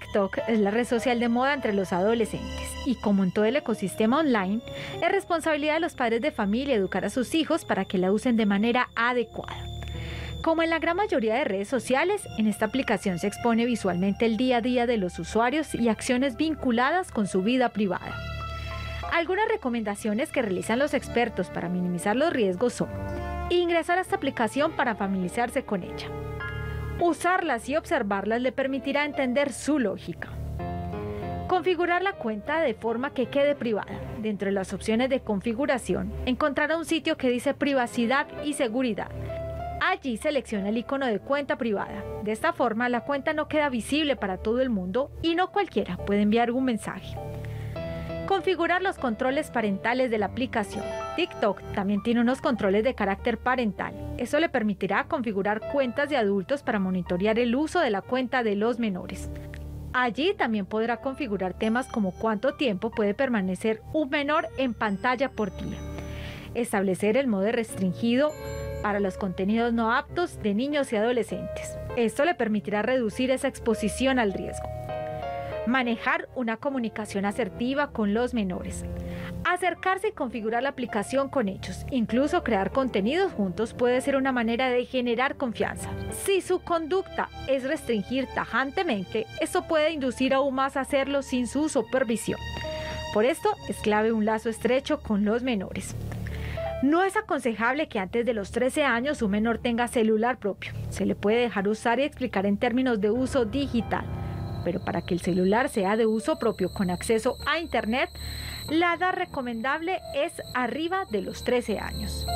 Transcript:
TikTok es la red social de moda entre los adolescentes y como en todo el ecosistema online, es responsabilidad de los padres de familia educar a sus hijos para que la usen de manera adecuada. Como en la gran mayoría de redes sociales, en esta aplicación se expone visualmente el día a día de los usuarios y acciones vinculadas con su vida privada. Algunas recomendaciones que realizan los expertos para minimizar los riesgos son ingresar a esta aplicación para familiarizarse con ella, Usarlas y observarlas le permitirá entender su lógica. Configurar la cuenta de forma que quede privada. Dentro de las opciones de configuración, encontrará un sitio que dice privacidad y seguridad. Allí selecciona el icono de cuenta privada. De esta forma, la cuenta no queda visible para todo el mundo y no cualquiera puede enviar un mensaje. Configurar los controles parentales de la aplicación. TikTok también tiene unos controles de carácter parental. Eso le permitirá configurar cuentas de adultos para monitorear el uso de la cuenta de los menores. Allí también podrá configurar temas como cuánto tiempo puede permanecer un menor en pantalla por día. Establecer el modo restringido para los contenidos no aptos de niños y adolescentes. Esto le permitirá reducir esa exposición al riesgo. Manejar una comunicación asertiva con los menores. Acercarse y configurar la aplicación con ellos, incluso crear contenidos juntos puede ser una manera de generar confianza. Si su conducta es restringir tajantemente, eso puede inducir aún más a hacerlo sin su supervisión. Por esto es clave un lazo estrecho con los menores. No es aconsejable que antes de los 13 años un menor tenga celular propio. Se le puede dejar usar y explicar en términos de uso digital pero para que el celular sea de uso propio con acceso a Internet, la edad recomendable es arriba de los 13 años.